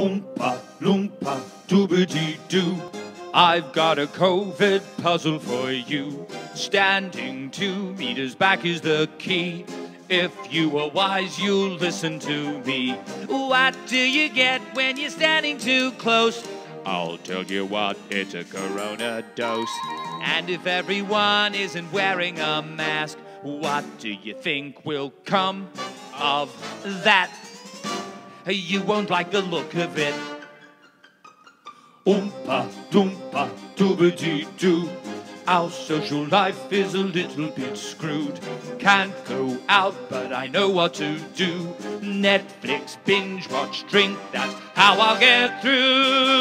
Oompa loompa doobity doo. I've got a COVID puzzle for you. Standing two meters back is the key. If you are wise, you'll listen to me. What do you get when you're standing too close? I'll tell you what, it's a corona dose. And if everyone isn't wearing a mask, what do you think will come of that? You won't like the look of it. Oompa doompa doobity doo. Our social life is a little bit screwed. Can't go out, but I know what to do. Netflix, binge watch, drink, that's how I'll get through.